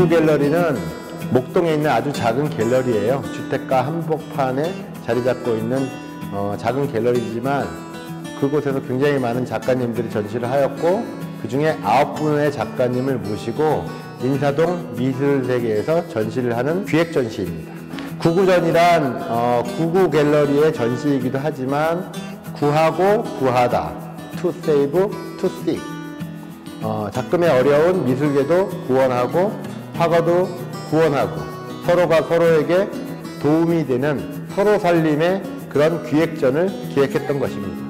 구구 갤러리는 목동에 있는 아주 작은 갤러리예요. 주택가 한복판에 자리 잡고 있는 어, 작은 갤러리지만 그곳에서 굉장히 많은 작가님들이 전시를 하였고 그 중에 아홉 분의 작가님을 모시고 인사동 미술세계에서 전시를 하는 기획 전시입니다. 구구전이란 어, 구구 갤러리의 전시이기도 하지만 구하고 구하다, to save, to seek. 어, 작금의 어려운 미술계도 구원하고 화가도 구원하고 서로가 서로에게 도움이 되는 서로 살림의 그런 기획전을 기획했던 것입니다.